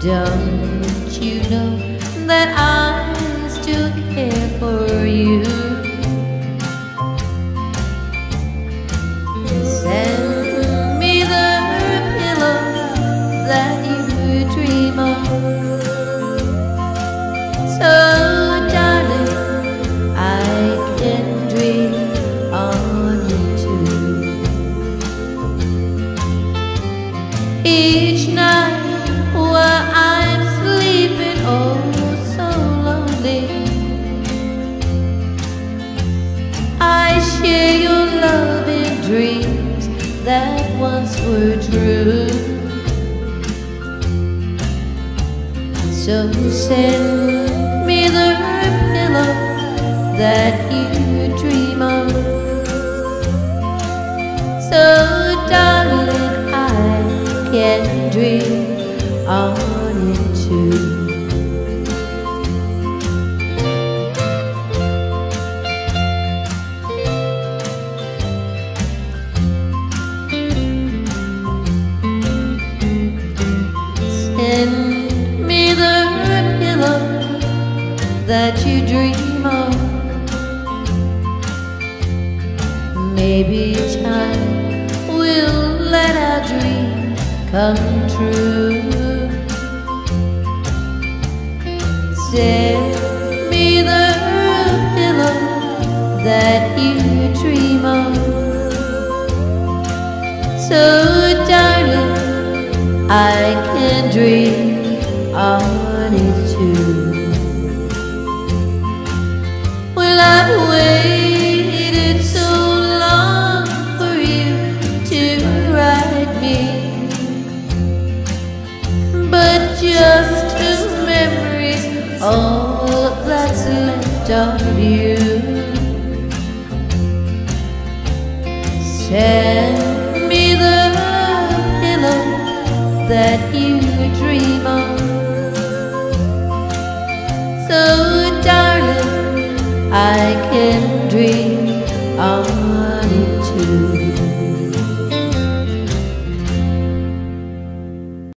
Don't you know that I still care for you? Send me the pillow that you dream of. So, darling, I can dream on you too. Each night that once were true. So send me the pillow that you dream of. So, darling, I can dream on Maybe time will let our dream come true. Send me the pillow that you dream of. So, darling, I can dream on it all that's left of you. Send me the pillow that you dream of. So, darling, I can dream on